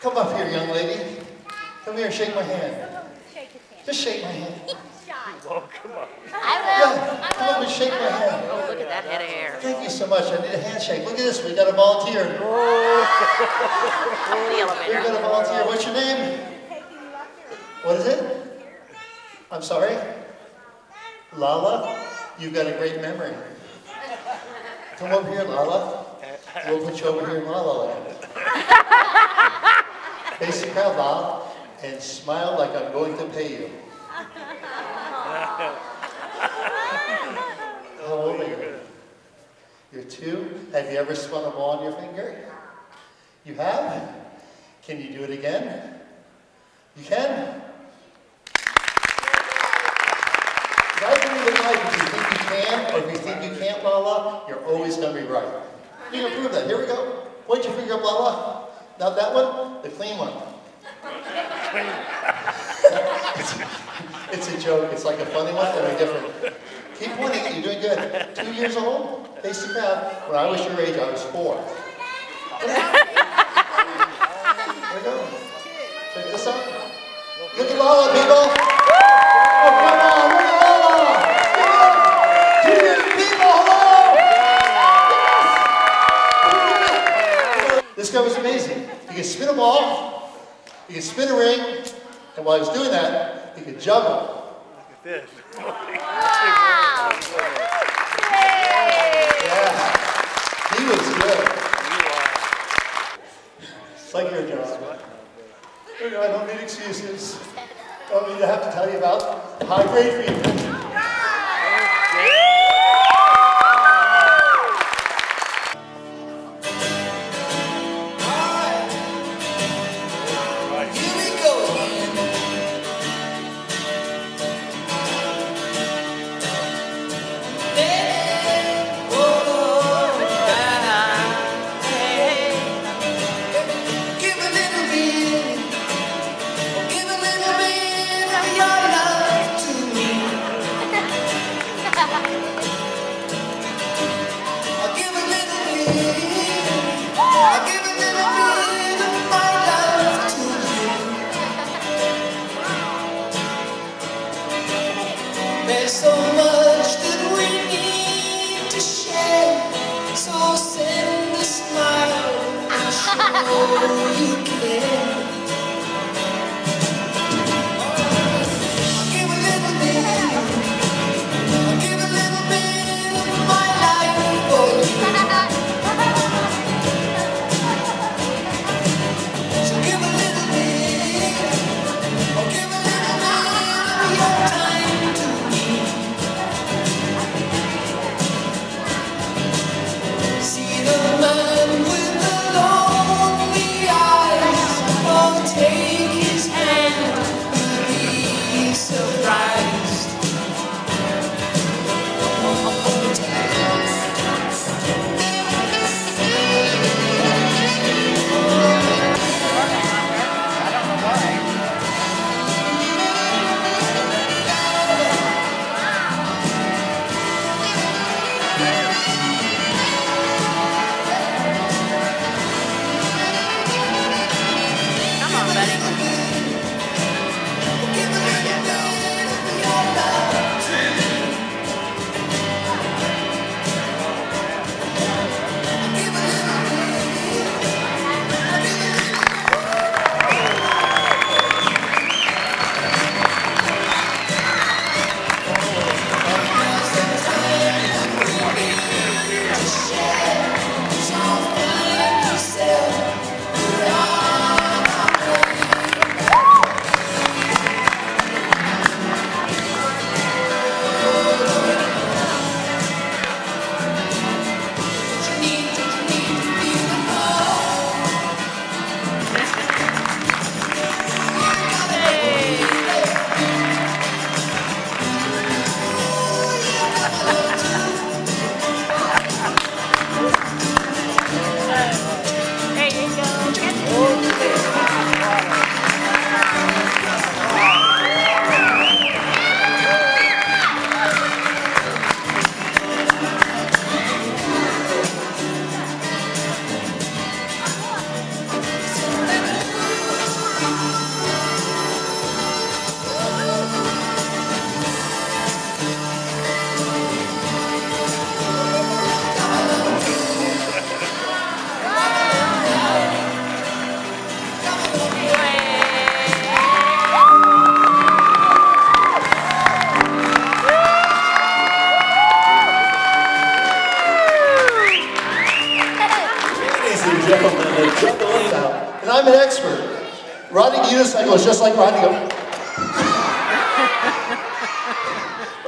Come up here, young lady. Come here, and shake my hand. Just shake my hand. Oh, come on. I Yeah, come up and shake my hand. will. Look at that head of hair. Thank you so much. I need a handshake. Look at this. We got a volunteer. The We got a volunteer. What's your name? What is it? I'm sorry? Lala? You've got a great memory. Come over here, Lala. We'll put you over here in La La Land. Face the crowd, and smile like I'm going to pay you. How old are you? You're two. Have you ever spun a ball on your finger? You have? Can you do it again? You can? Right when you life, if you think you can, or if you think you can't, Lala, you're always going to be right. You can prove that. Here we go. Point your finger up, Lala. Not that one, the clean one. it's a joke. It's like a funny one, but a different. Keep pointing. You're doing good. Two years old? Face the crowd. When I was your age, I was four. There we go. Check this out. At Lala, people. Oh, come on. Look at Lala. Two million people. Hello. This guy was amazing. He could spin a ball. He could spin a ring. And while he was doing that, he could juggle. Look at this. Wow. Yeah. He was good. It's like your job. I don't need excuses. I don't need to have to tell you about high grade feedback. There's so much that we need to share. So send a smile and show you care. Just like riding a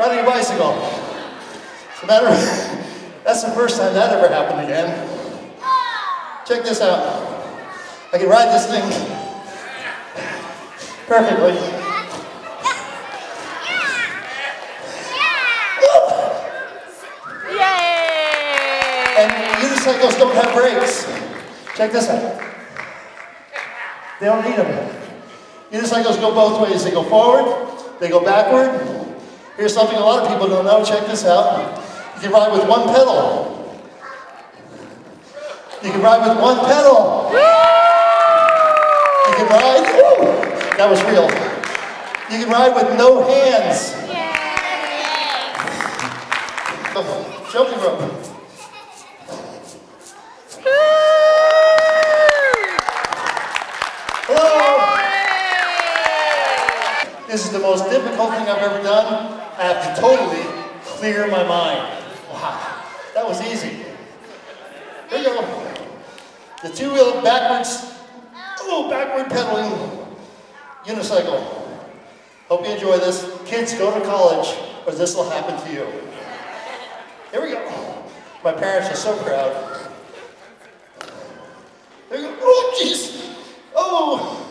riding a bicycle. As a matter of, that's the first time that ever happened again. Check this out. I can ride this thing perfectly. Yay! And unicycles don't have brakes. Check this out. They don't need them. Unicycles go both ways. They go forward, they go backward. Here's something a lot of people don't know. Check this out. You can ride with one pedal. You can ride with one pedal. You can ride. Ooh, that was real. You can ride with no hands. Jumping rope. Hello. This is the most difficult thing I've ever done. I have to totally clear my mind. Wow, that was easy. Here we go. The two-wheel backwards, oh, backward pedaling unicycle. Hope you enjoy this. Kids, go to college, or this will happen to you. Here we go. My parents are so proud. There you go. Oh, jeez. Oh.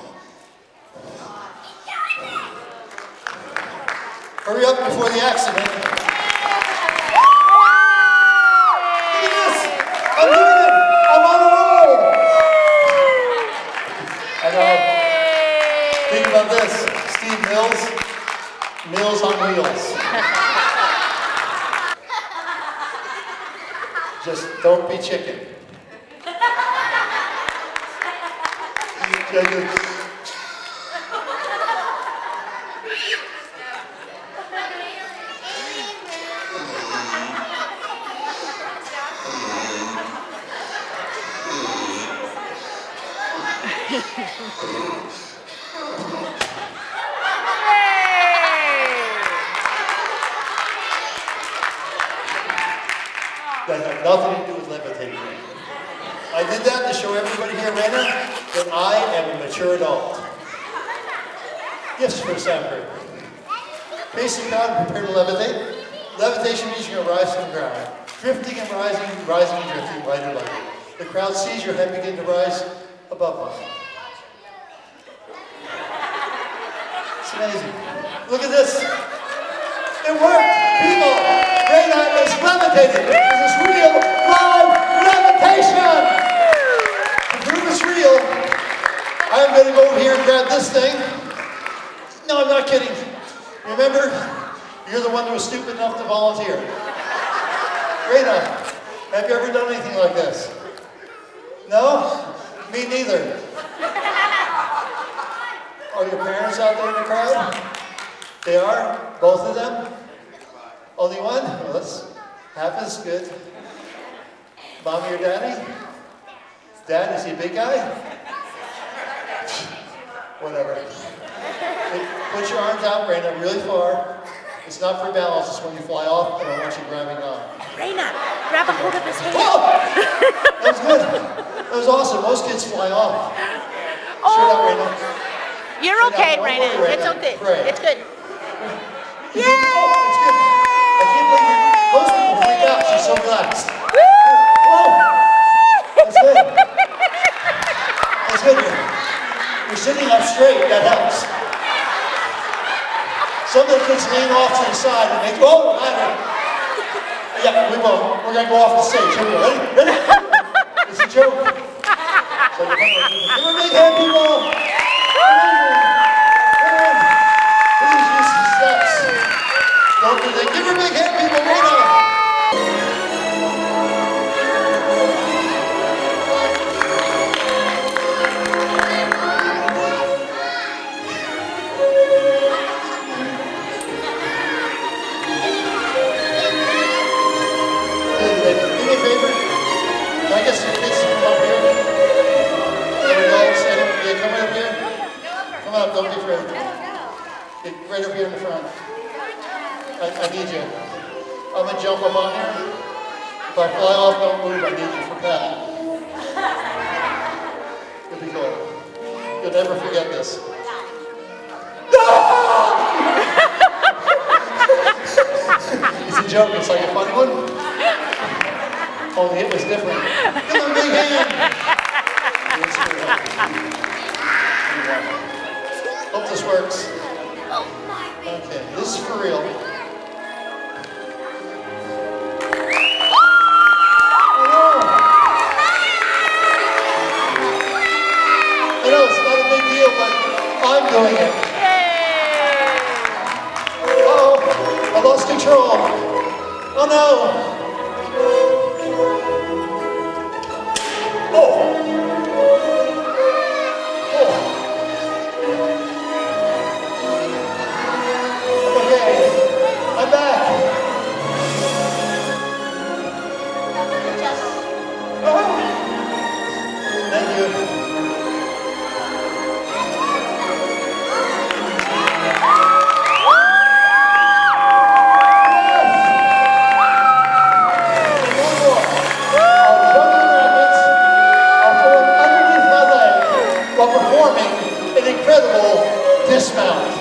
Hurry up before the accident. Look at this. I'm doing it. I'm on a roll. I know. Think about this. Steve Mills. Mills on wheels. Just don't be chicken. Chicken. That had nothing to do with levitating. I did that to show everybody here, Raina, that I am a mature adult. Gifts for Sanford. Facing down, prepare to levitate. Levitation means you're gonna rise from the ground. Drifting and rising, rising and drifting, lighter, lighter. The crowd sees your head begin to rise above one. It's amazing. Look at this. It worked! People! Levitating! This is real live levitation! To prove it's real, I'm gonna go over here and grab this thing. No, I'm not kidding. Remember, you're the one who was stupid enough to volunteer. Raina, have you ever done anything like this? No? Me neither. Are your parents out there in the crowd? They are? Both of them? Only one? Well, as good. Mommy or daddy? Dad, is he a big guy? Whatever. Put your arms out, Brandon, really far. It's not for balance, it's when you fly off, and I want you grabbing on. Raina, grab a hold of his hand. Oh! That was good. That was awesome. Most kids fly off. Straight out, Oh, Raina. you're okay, Raina. It's okay. It's good. Oh, it's good. I can't believe it. Freak out. She's so relaxed. That's good. That's good. You're, sitting up straight. That helps. Some of the kids lean off to the side and they go, oh, I know. Yeah, we won't. We're going to go off the stage. Here we go. Ready? Ready? It's a joke. So you're Give a big hand, people. Please use the steps. Don't do that. Give her a big hand, people. Right on. If I fly off, don't move. I need you for Pat. It'll be cool. You'll never forget this. it's a joke. It's like a funny one. Only it was different. Give him a big hand. Yes, we will. Hope this works. Oh, okay, this is for real. incredible dismount.